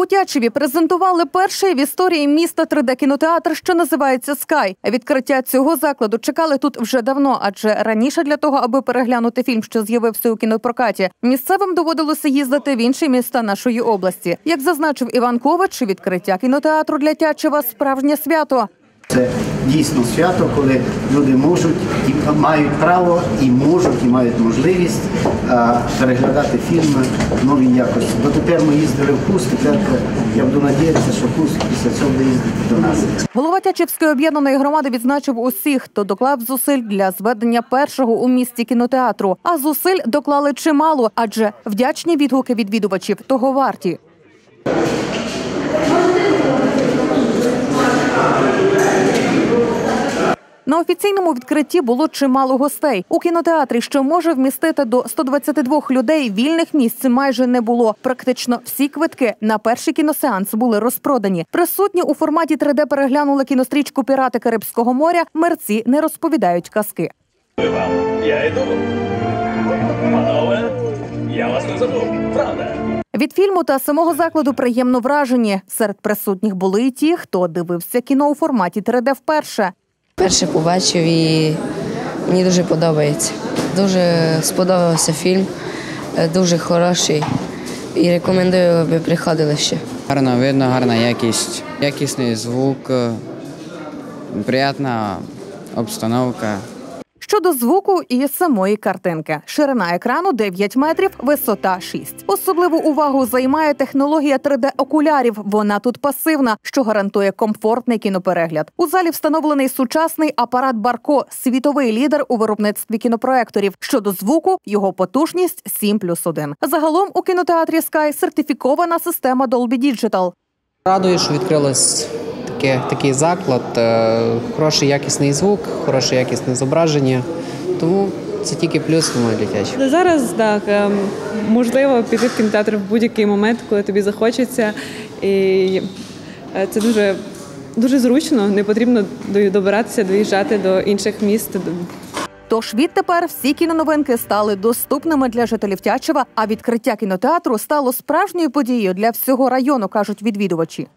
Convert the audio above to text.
У Тячеві презентували перший в історії міста 3D-кінотеатр, що називається Скай. Відкриття цього закладу чекали тут вже давно, адже раніше для того, аби переглянути фільм, що з'явився у кінопрокаті, місцевим доводилося їздити в інші міста нашої області. Як зазначив Іван Ковач, відкриття кінотеатру для Тячева справжнє свято. Це дійсно свято, коли люди можуть і мають право, і можуть, і мають можливість а, переглядати фільми новій якості. Бо тепер ми їздили в Кус, тепер я буду надіятися, що Кус після цього буде їздити до нас. Голова Тячівської об'єднаної громади відзначив усіх, хто доклав зусиль для зведення першого у місті кінотеатру. А зусиль доклали чимало, адже вдячні відгуки відвідувачів того варті. На офіційному відкритті було чимало гостей. У кінотеатрі, що може вмістити до 122 людей, вільних місць майже не було. Практично всі квитки на перший кіносеанс були розпродані. Присутні у форматі 3D переглянули кінострічку Пірати Карибського моря. Мерці не розповідають казки. Я йду. Панове, я вас не забув, правда? Від фільму та самого закладу приємно вражені. Серед присутніх були і ті, хто дивився кіно у форматі 3D вперше. Перше побачив і мені дуже подобається. Дуже сподобався фільм, е, дуже хороший. І рекомендую, аби приходили ще. Гарно видно, гарна якість, якісний звук, приятна приємна обстановка. Щодо звуку і самої картинки, ширина екрану 9 метрів, висота 6. Особливу увагу займає технологія 3D-окулярів. Вона тут пасивна, що гарантує комфортний кіноперегляд. У залі встановлений сучасний апарат Барко, світовий лідер у виробництві кінопроекторів. Щодо звуку, його потужність 7 плюс 1. Загалом у кінотеатрі Sky сертифікована система Dolby Digital. Радує, що відкрилось таке, такий заклад, е, хороший якісний звук, хороше якісне зображення. Тому це тільки плюс в моєму дитячі. Ну, Зараз так ем, можливо піти в кінотеатр в будь-який момент, коли тобі захочеться. І е, це дуже, дуже зручно, не потрібно добиратися, доїжджати до інших міст. Тож відтепер всі кіноновинки стали доступними для жителів Тячева, а відкриття кінотеатру стало справжньою подією для всього району, кажуть відвідувачі.